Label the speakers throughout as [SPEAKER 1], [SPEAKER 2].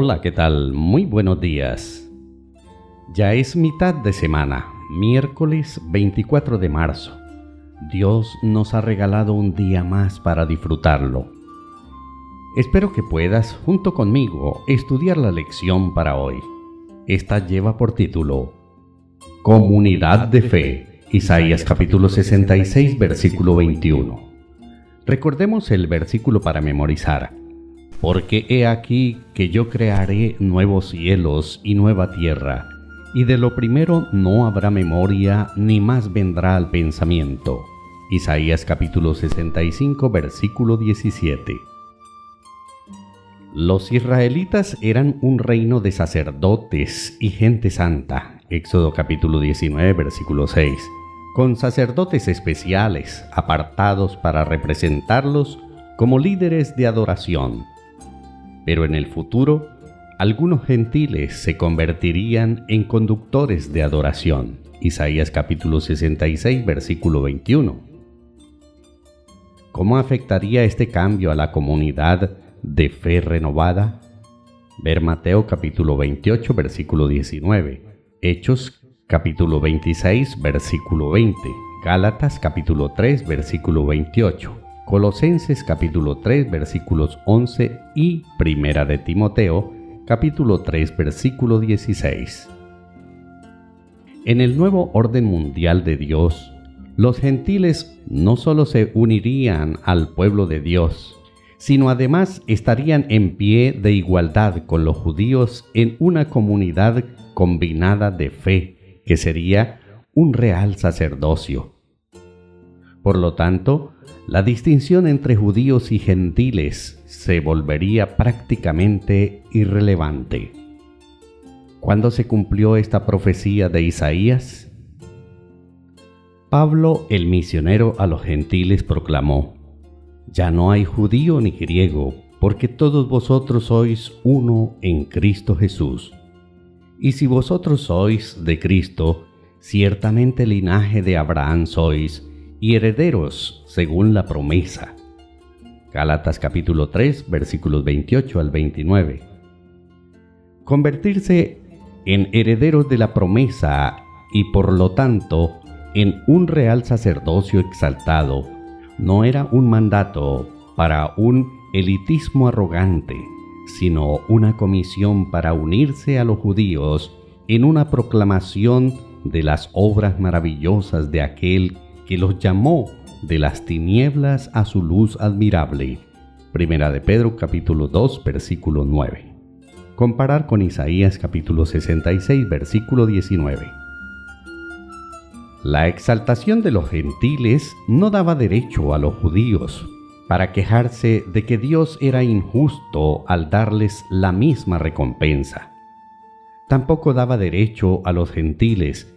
[SPEAKER 1] Hola, ¿qué tal? Muy buenos días. Ya es mitad de semana, miércoles 24 de marzo. Dios nos ha regalado un día más para disfrutarlo. Espero que puedas, junto conmigo, estudiar la lección para hoy. Esta lleva por título Comunidad de Fe, Isaías capítulo 66, versículo 21. Recordemos el versículo para memorizar. Porque he aquí que yo crearé nuevos cielos y nueva tierra, y de lo primero no habrá memoria, ni más vendrá al pensamiento. Isaías capítulo 65, versículo 17. Los israelitas eran un reino de sacerdotes y gente santa. Éxodo capítulo 19, versículo 6. Con sacerdotes especiales, apartados para representarlos como líderes de adoración pero en el futuro algunos gentiles se convertirían en conductores de adoración. Isaías capítulo 66 versículo 21. ¿Cómo afectaría este cambio a la comunidad de fe renovada? Ver Mateo capítulo 28 versículo 19, Hechos capítulo 26 versículo 20, Gálatas capítulo 3 versículo 28. Colosenses capítulo 3 versículos 11 y Primera de Timoteo capítulo 3 versículo 16. En el nuevo orden mundial de Dios, los gentiles no solo se unirían al pueblo de Dios, sino además estarían en pie de igualdad con los judíos en una comunidad combinada de fe, que sería un real sacerdocio. Por lo tanto, la distinción entre judíos y gentiles se volvería prácticamente irrelevante. ¿Cuándo se cumplió esta profecía de Isaías? Pablo el misionero a los gentiles proclamó, Ya no hay judío ni griego, porque todos vosotros sois uno en Cristo Jesús. Y si vosotros sois de Cristo, ciertamente linaje de Abraham sois, y herederos según la promesa. Gálatas capítulo 3 versículos 28 al 29. Convertirse en herederos de la promesa y por lo tanto en un real sacerdocio exaltado no era un mandato para un elitismo arrogante, sino una comisión para unirse a los judíos en una proclamación de las obras maravillosas de aquel que los llamó de las tinieblas a su luz admirable. Primera de Pedro capítulo 2 versículo 9. Comparar con Isaías capítulo 66 versículo 19. La exaltación de los gentiles no daba derecho a los judíos para quejarse de que Dios era injusto al darles la misma recompensa. Tampoco daba derecho a los gentiles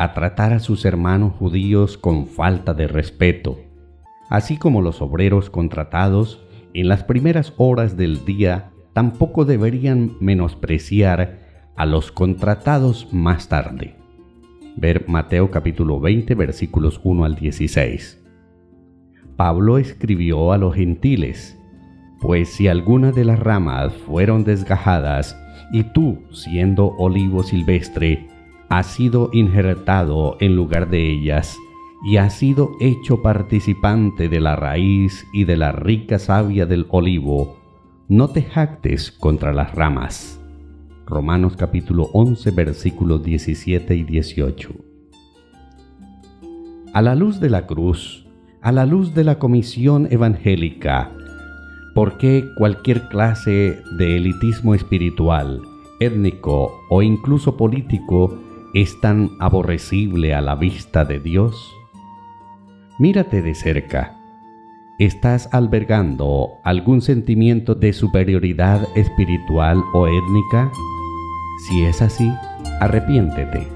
[SPEAKER 1] a tratar a sus hermanos judíos con falta de respeto, así como los obreros contratados en las primeras horas del día tampoco deberían menospreciar a los contratados más tarde. Ver Mateo capítulo 20 versículos 1 al 16. Pablo escribió a los gentiles, pues si alguna de las ramas fueron desgajadas, y tú, siendo olivo silvestre, ha sido injertado en lugar de ellas y ha sido hecho participante de la raíz y de la rica savia del olivo, no te jactes contra las ramas. Romanos capítulo 11 versículos 17 y 18. A la luz de la cruz, a la luz de la comisión evangélica, ¿por qué cualquier clase de elitismo espiritual, étnico o incluso político es tan aborrecible a la vista de Dios? Mírate de cerca. ¿Estás albergando algún sentimiento de superioridad espiritual o étnica? Si es así, arrepiéntete.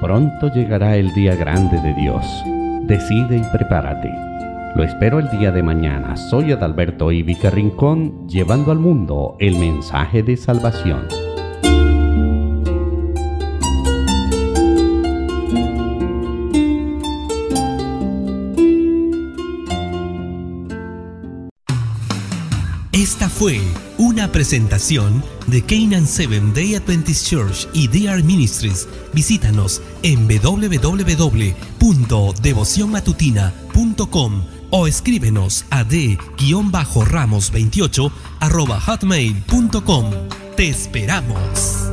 [SPEAKER 1] Pronto llegará el día grande de Dios. Decide y prepárate. Lo espero el día de mañana. Soy Adalberto Ibica Rincón, llevando al mundo el mensaje de salvación.
[SPEAKER 2] Esta fue una presentación de Canaan Seven Day Adventist Church y DR Ministries. Visítanos en www.devocionmatutina.com o escríbenos a d-ramos28 hotmail.com. Te esperamos.